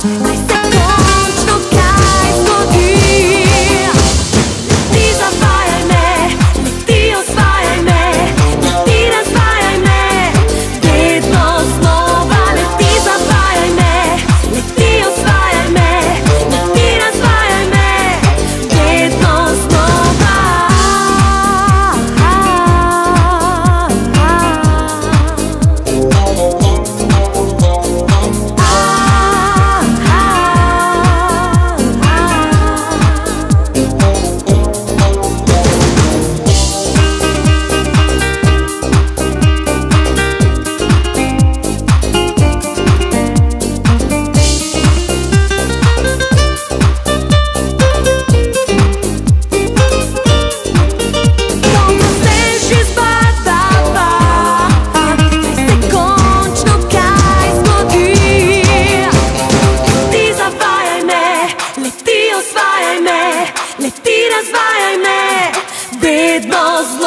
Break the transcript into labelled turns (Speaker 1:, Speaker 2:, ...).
Speaker 1: They razvajaj me, le ti razvajaj me, vedno znova.